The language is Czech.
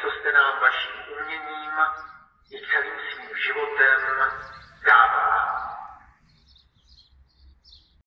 co jste nám vaším uměním i celým svým životem